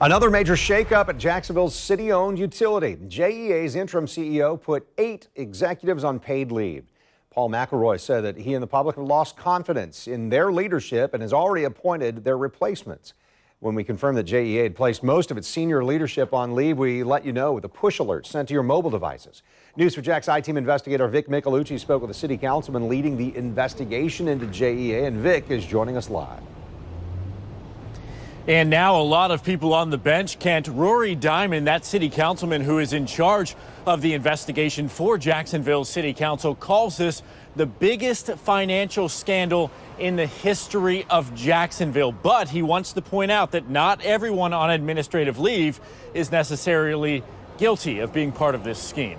Another major shakeup at Jacksonville's city owned utility. JEA's interim CEO put eight executives on paid leave. Paul McElroy said that he and the public have lost confidence in their leadership and has already appointed their replacements. When we confirmed that JEA had placed most of its senior leadership on leave, we let you know with a push alert sent to your mobile devices. News4JAX I-Team investigator Vic Micolucci spoke with a city councilman leading the investigation into JEA, and Vic is joining us live. And now a lot of people on the bench. Kent Rory Diamond, that city councilman who is in charge of the investigation for Jacksonville City Council, calls this the biggest financial scandal in the history of Jacksonville. But he wants to point out that not everyone on administrative leave is necessarily guilty of being part of this scheme.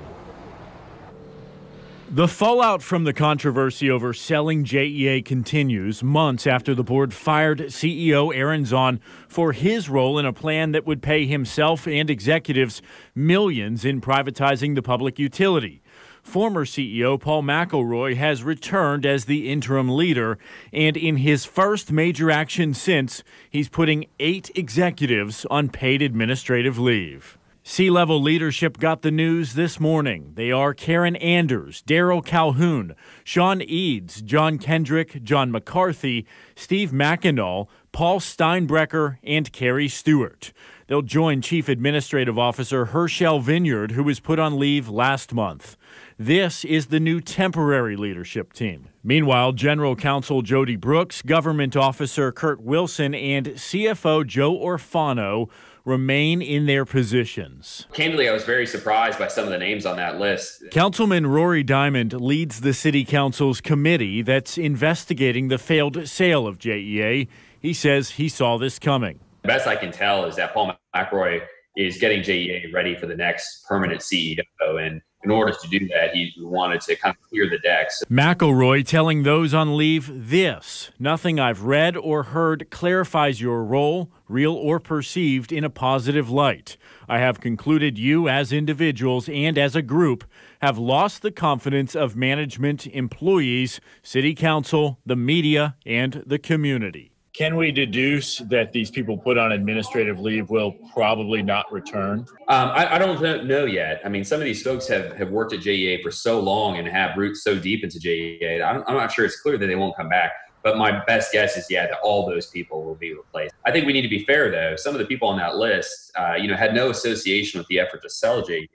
The fallout from the controversy over selling JEA continues months after the board fired CEO Aaron Zahn for his role in a plan that would pay himself and executives millions in privatizing the public utility. Former CEO Paul McElroy has returned as the interim leader, and in his first major action since, he's putting eight executives on paid administrative leave. C level leadership got the news this morning. They are Karen Anders, Daryl Calhoun, Sean Eads, John Kendrick, John McCarthy, Steve McInall, Paul Steinbrecher, and Kerri Stewart. They'll join Chief Administrative Officer Herschel Vinyard, who was put on leave last month. This is the new temporary leadership team. Meanwhile, General Counsel Jody Brooks, Government Officer Kurt Wilson, and CFO Joe Orfano remain in their positions. Candidly, I was very surprised by some of the names on that list. Councilman Rory Diamond leads the City Council's committee that's investigating the failed sale of JEA. He says he saw this coming. The best I can tell is that Paul McElroy is getting JEA ready for the next permanent CEO. And in order to do that, he wanted to kind of clear the decks. McElroy telling those on leave this Nothing I've read or heard clarifies your role, real or perceived, in a positive light. I have concluded you, as individuals and as a group, have lost the confidence of management, employees, city council, the media, and the community. Can we deduce that these people put on administrative leave will probably not return? Um, I, I, don't know yet. I mean, some of these folks have, have worked at JEA for so long and have roots so deep into JEA. I'm, I'm not sure it's clear that they won't come back. But my best guess is, yeah, that all those people will be replaced. I think we need to be fair, though. Some of the people on that list, uh, you know, had no association with the effort to sell JEA.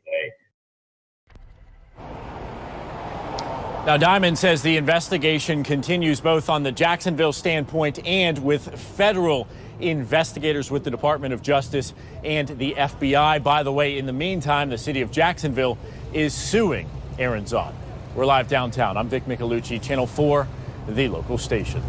Now, Diamond says the investigation continues both on the Jacksonville standpoint and with federal investigators with the Department of Justice and the FBI. By the way, in the meantime, the city of Jacksonville is suing Aaron Zahn. We're live downtown. I'm Vic Micolucci, Channel 4, the local station.